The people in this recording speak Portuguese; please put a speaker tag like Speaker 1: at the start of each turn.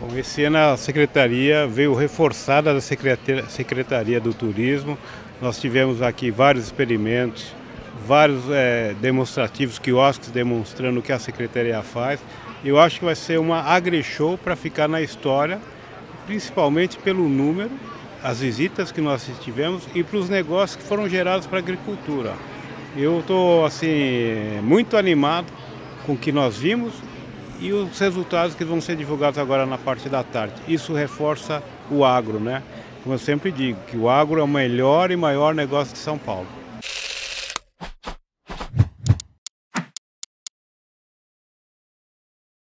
Speaker 1: Bom, esse ano a Secretaria veio reforçada da Secretaria do Turismo. Nós tivemos aqui vários experimentos, vários é, demonstrativos, quiosques demonstrando o que a Secretaria faz. Eu acho que vai ser uma agri-show para ficar na história, principalmente pelo número, as visitas que nós tivemos e para os negócios que foram gerados para a agricultura. Eu estou assim muito animado com o que nós vimos e os resultados que vão ser divulgados agora na parte da tarde. Isso reforça o agro, né? Como eu sempre digo, que o agro é o melhor e maior negócio de São Paulo.